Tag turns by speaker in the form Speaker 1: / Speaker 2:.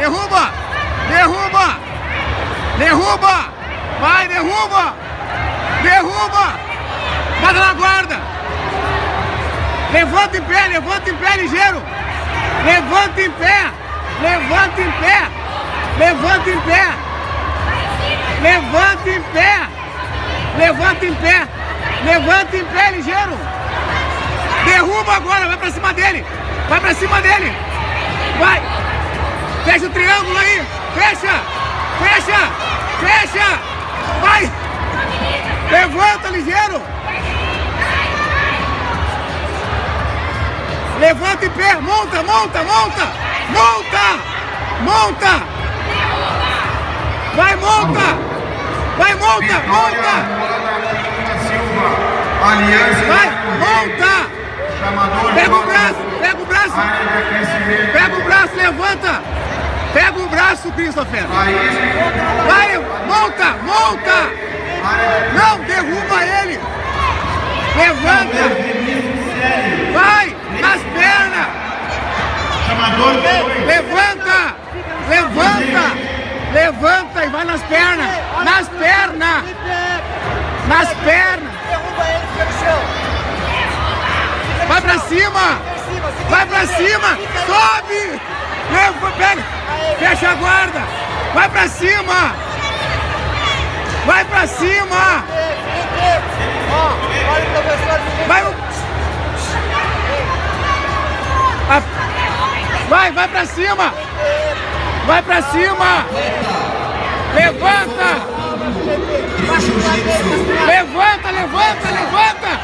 Speaker 1: derruba, derruba, derruba, vai, derruba, derruba, bota na guarda, levanta em pé, levanta em pé, ligeiro, levanta em pé, levanta em pé, levanta em pé, levanta em pé, levanta em pé, levanta em pé, ligeiro, derruba agora, vai pra cima dele, vai pra cima dele, vai, fecha o triângulo aí, fecha, fecha, fecha, vai, levanta, ligeiro, levanta em pé, monta, monta, monta, monta, monta, vai, monta, vai, monta, monta, vai, monta, pega o braço, pega o braço, pega o braço, levanta, pega o braço, Christopher, vai, monta, monta, não, derruba ele, levanta, vai, nas pernas, levanta, levanta, levanta e vai nas pernas, nas pernas, nas pernas,
Speaker 2: Derruba ele, fica no chão.
Speaker 1: vai pra cima, vai pra cima, sobe, leva, pega, fecha a guarda, vai pra cima, vai pra cima, vai, vai, vai pra cima, vai pra cima, levanta, levanta, levanta, levanta,